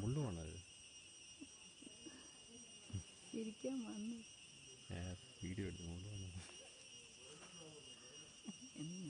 മുള്ളുവാണത് ഇരിക്കാൻ വന്നു. വീഡിയോ എടുത്ത് മുള്ളുവാണ്. എന്നാ